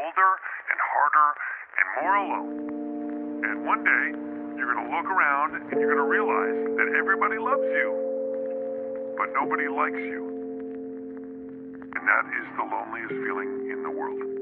colder and harder and more alone. And one day, you're going to look around and you're going to realize that everybody loves you, but nobody likes you. And that is the loneliest feeling in the world.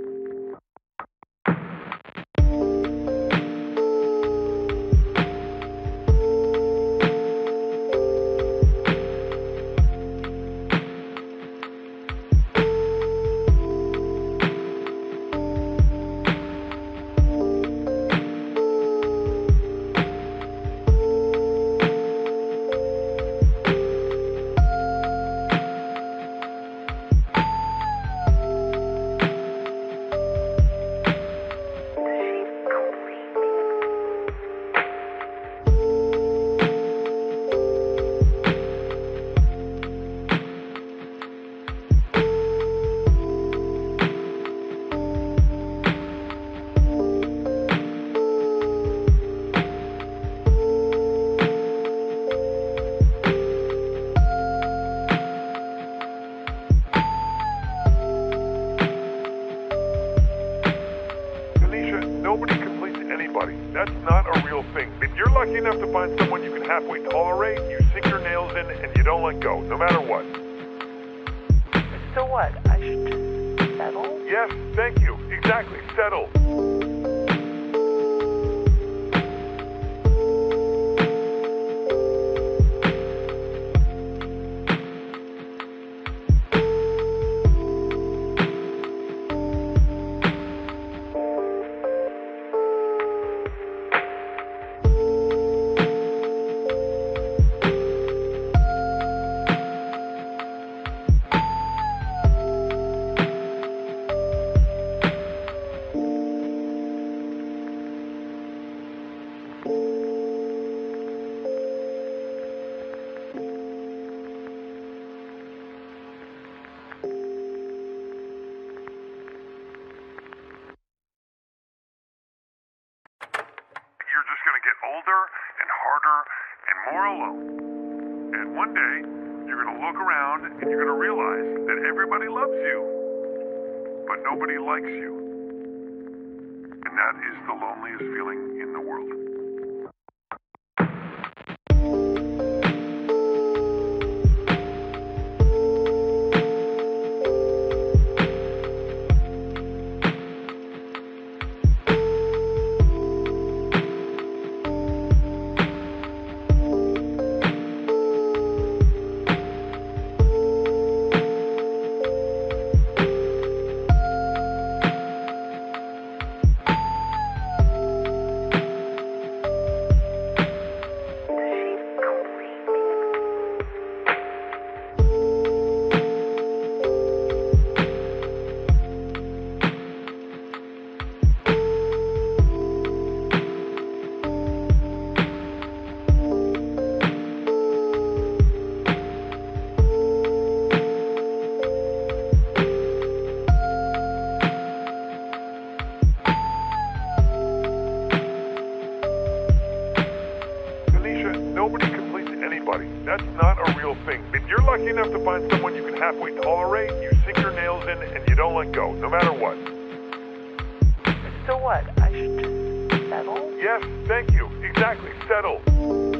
what? I should just settle? Yes, thank you. Exactly, settle.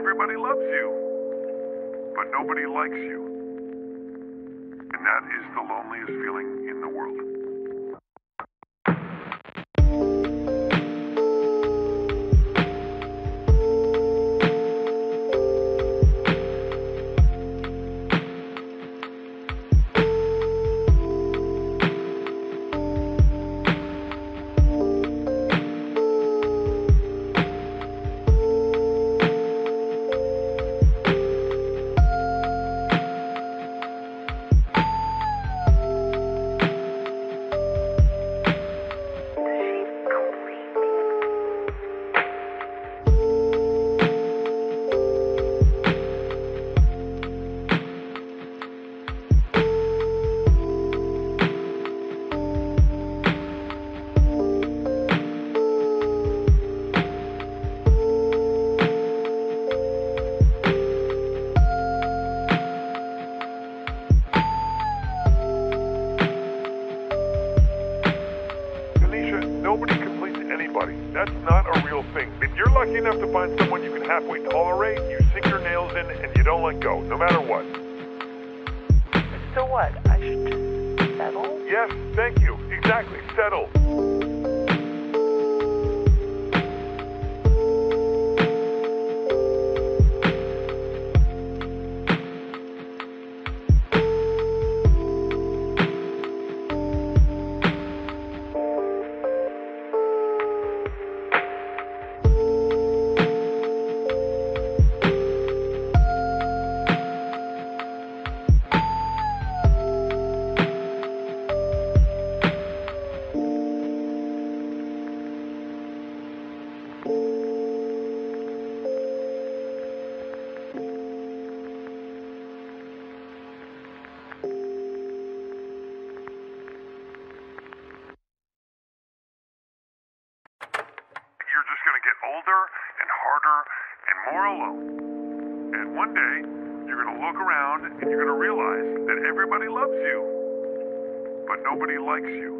Everybody loves you, but nobody likes you. And that is the loneliest feeling in the world. you.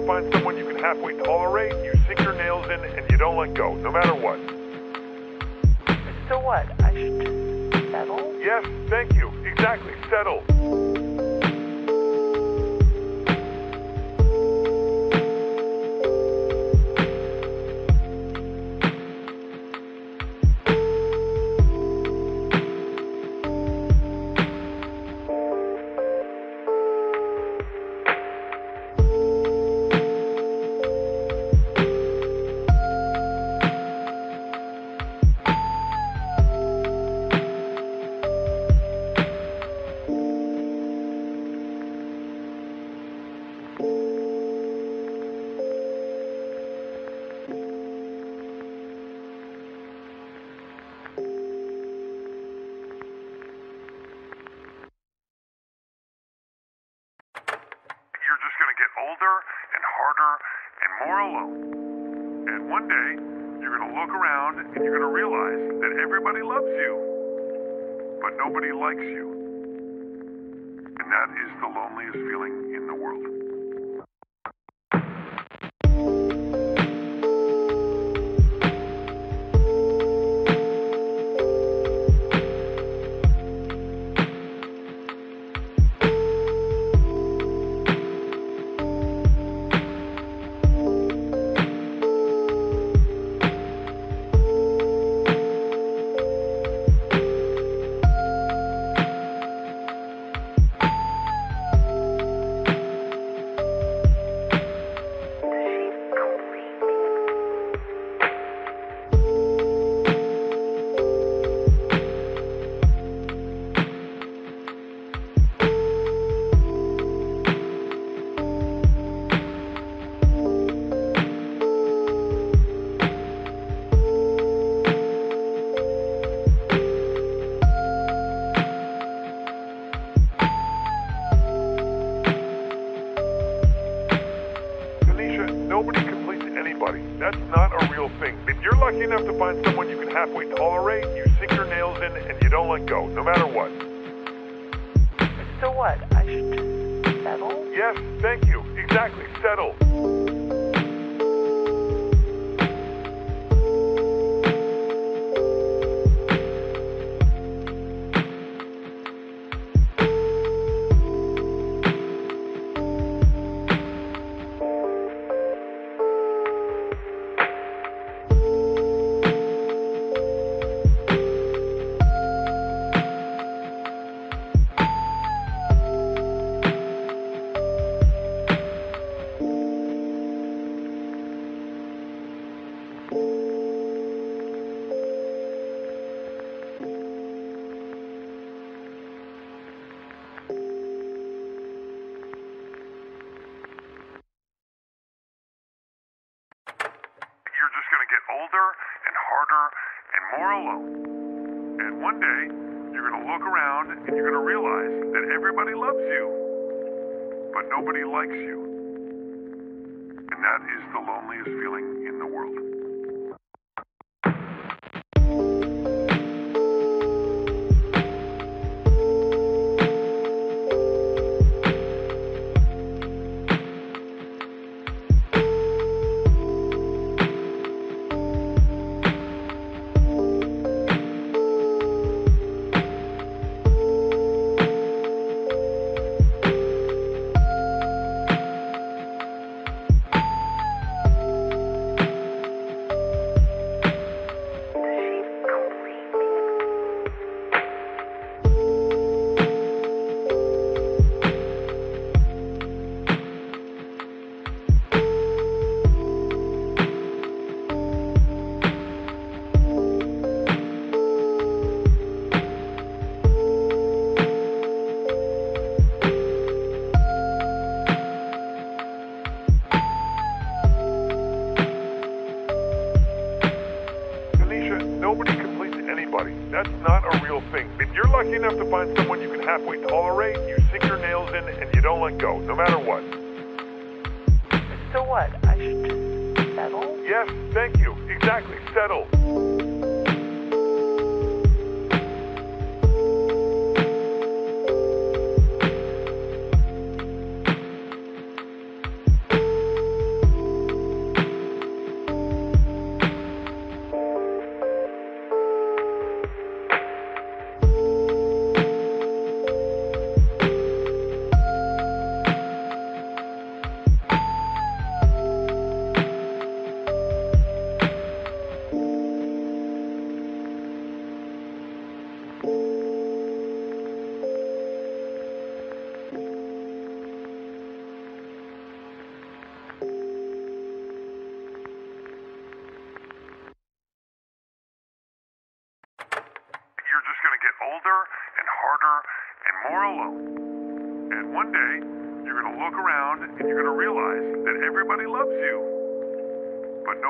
to find someone you can halfway tolerate, you sink your nails in and you don't let go, no matter what. So what? I should settle? Yes, thank you. Exactly, settle.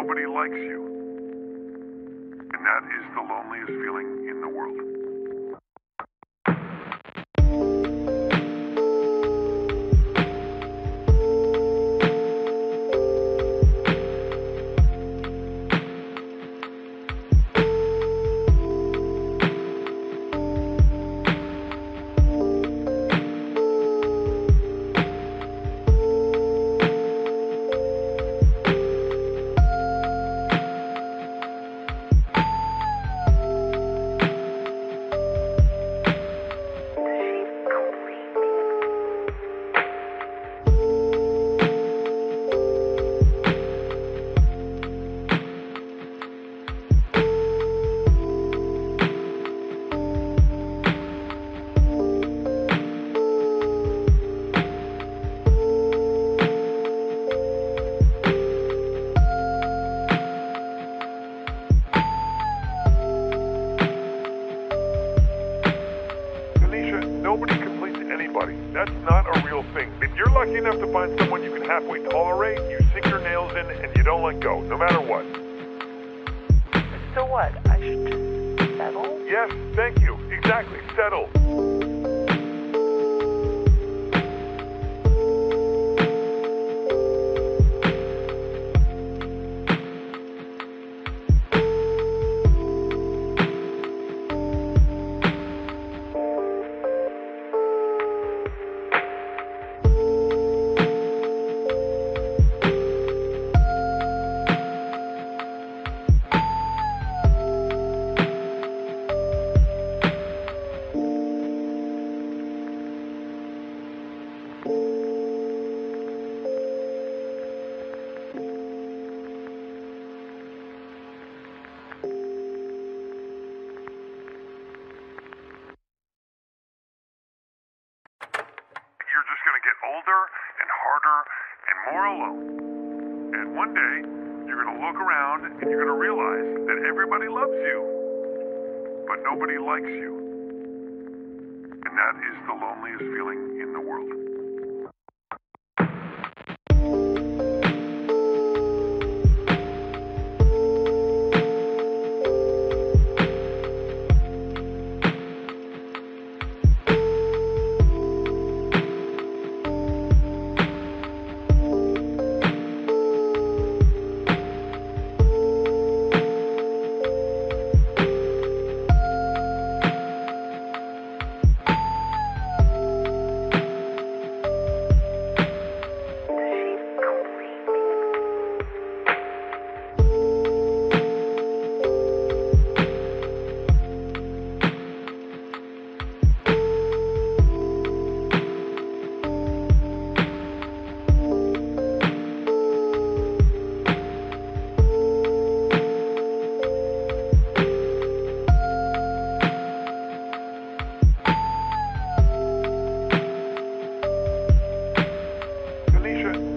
nobody likes you. And that is the loneliest feeling in the world.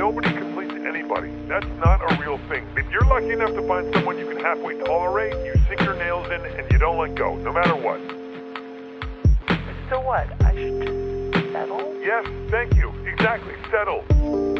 nobody complains to anybody. That's not a real thing. If you're lucky enough to find someone you can halfway tolerate, you sink your nails in and you don't let go, no matter what. So what? I should settle? Yes, thank you. Exactly, settle.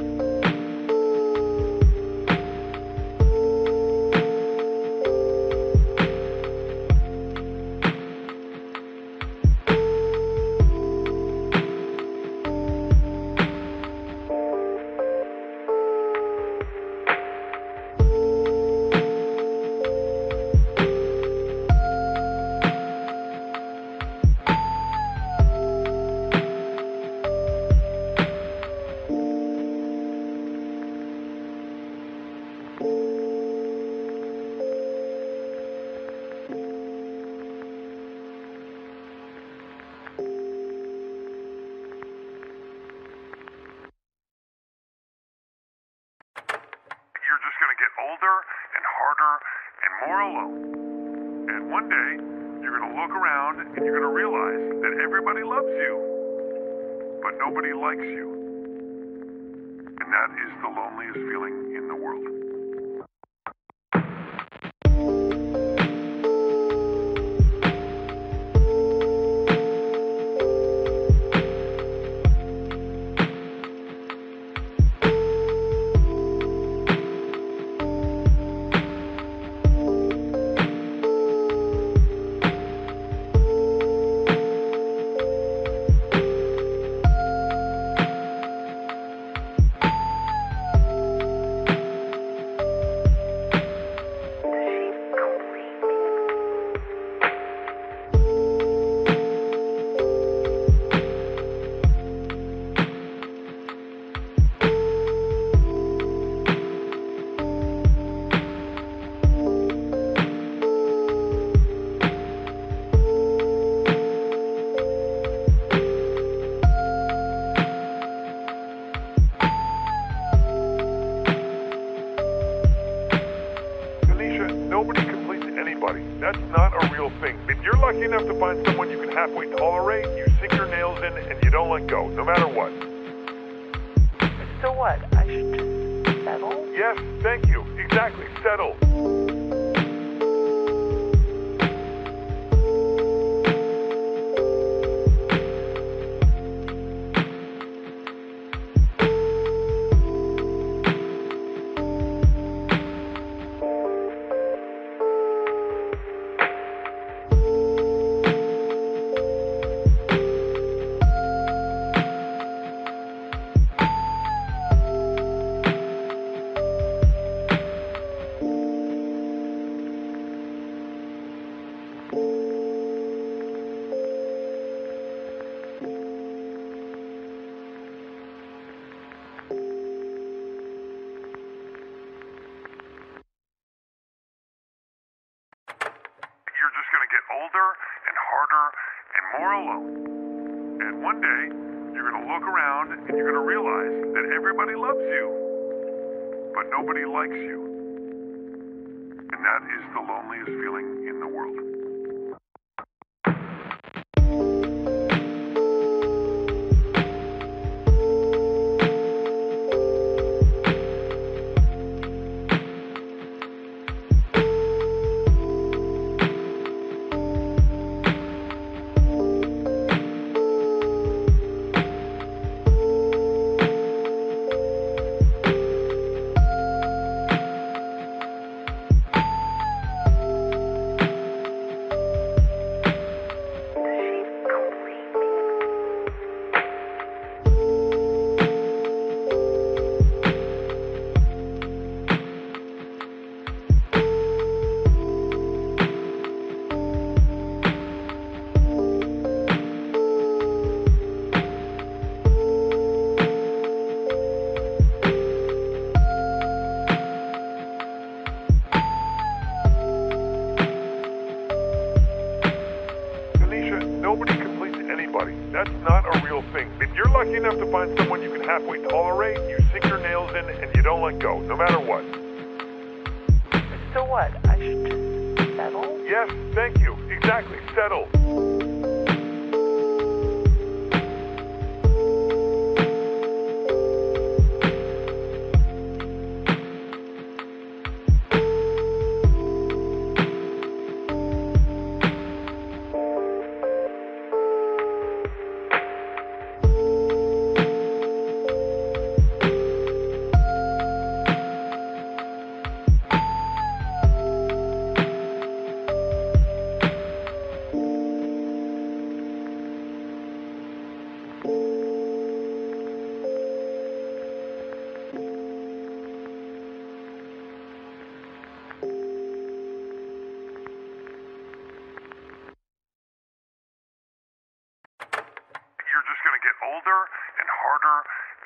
Older and harder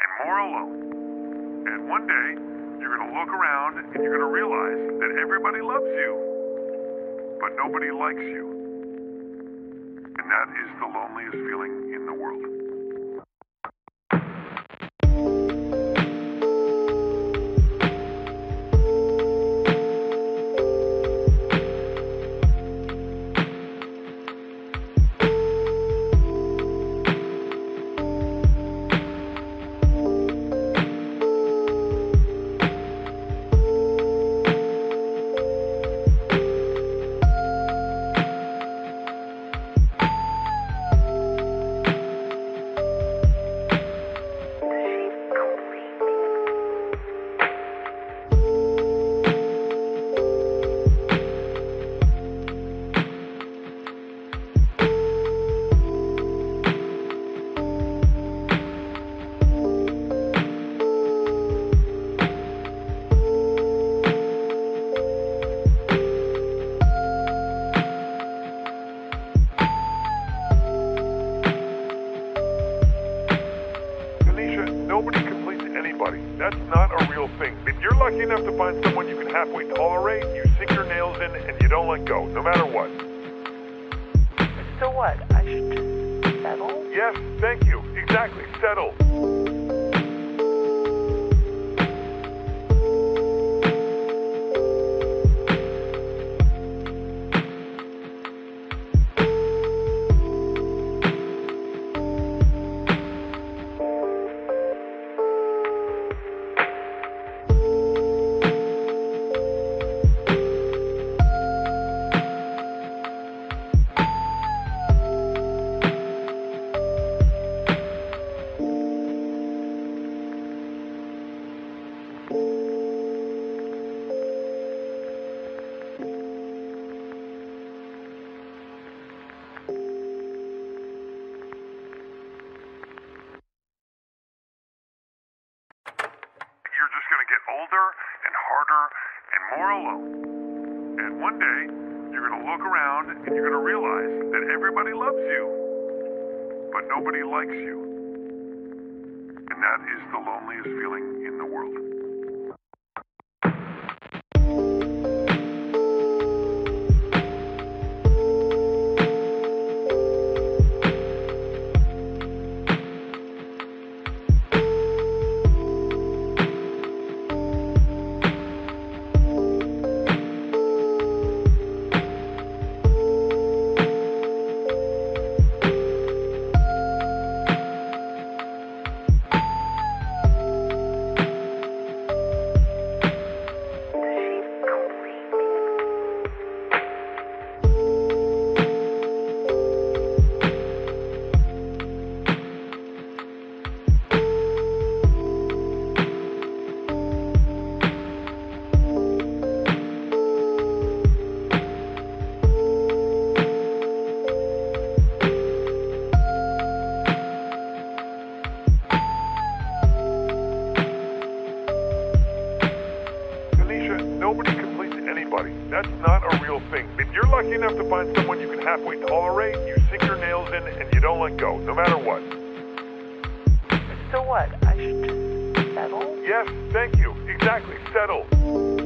and more alone. And one day, you're going to look around and you're going to realize that everybody loves you, but nobody likes you. And that is the loneliest feeling in the world. So what? I should just settle? Yes, thank you. Exactly, settle.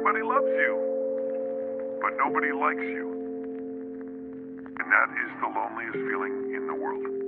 Everybody loves you, but nobody likes you. And that is the loneliest feeling in the world.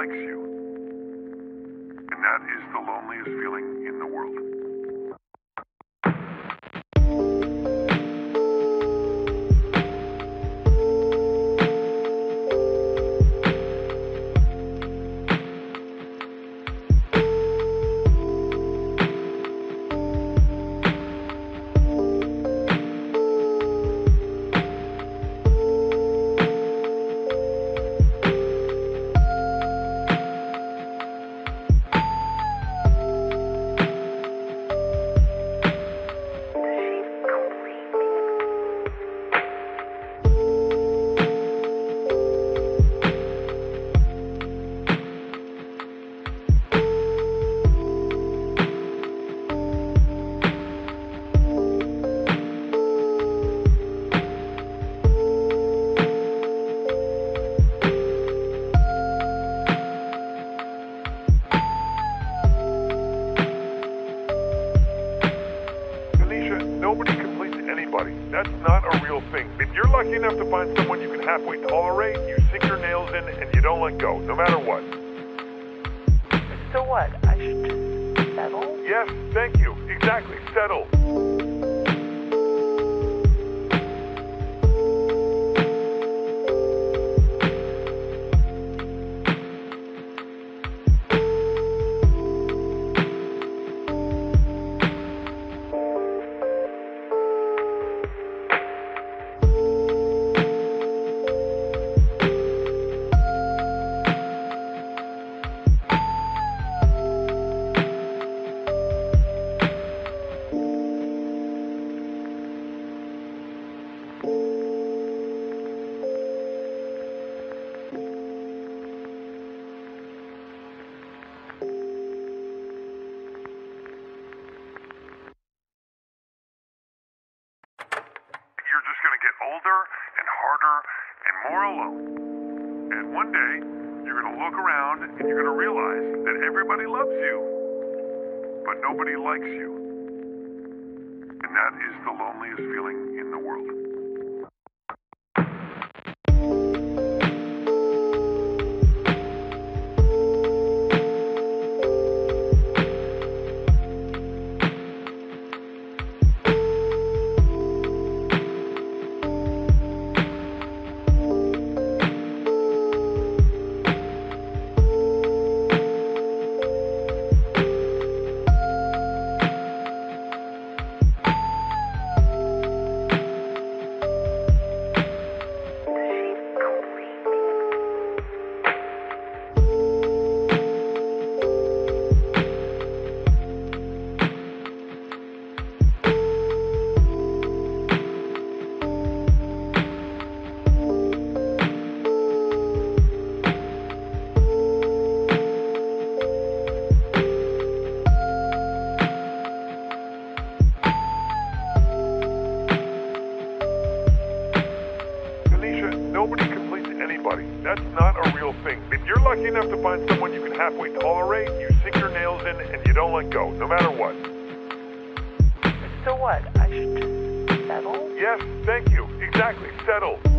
likes you. lucky enough to find someone you can halfway tolerate, you sink your nails in and you don't let go, no matter what. So what? I should just settle? Yes, thank you. Exactly, settle.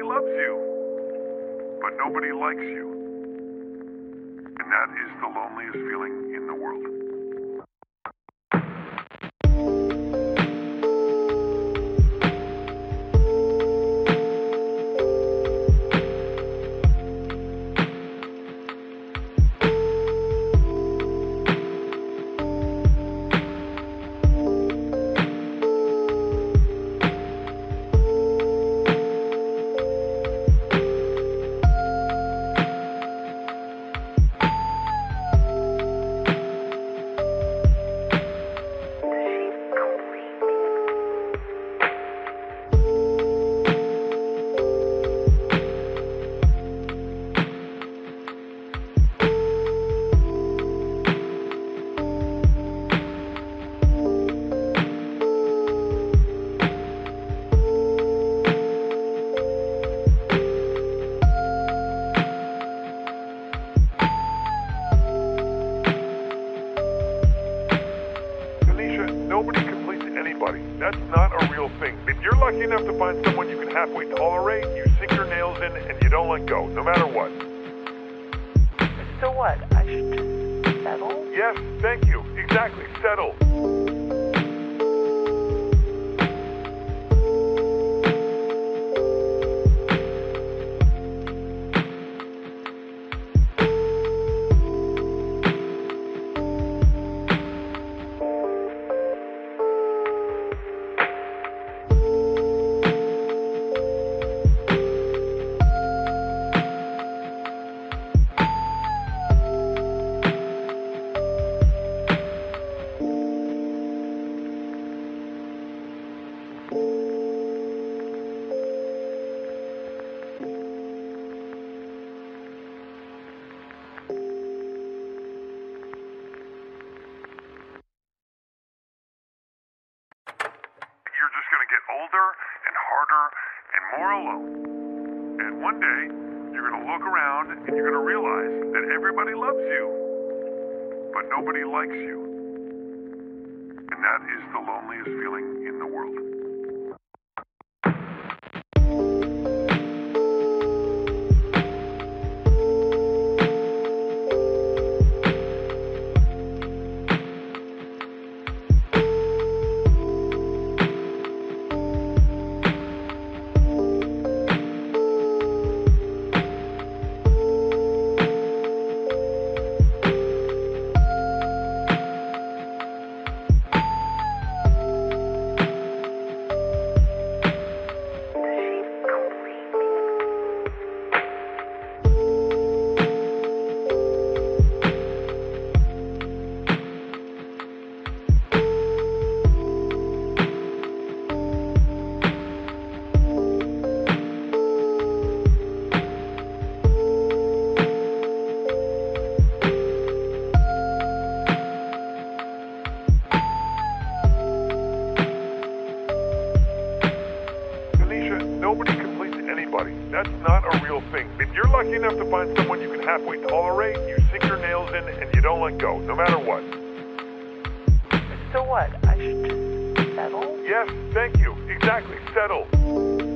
Everybody loves you, but nobody likes you. And that is the loneliest feeling somebody. That's not a real thing. If you're lucky enough to find someone you can halfway tolerate, you sink your nails in and you don't let go, no matter what. So what? I should settle? Yes, thank you. Exactly, settle.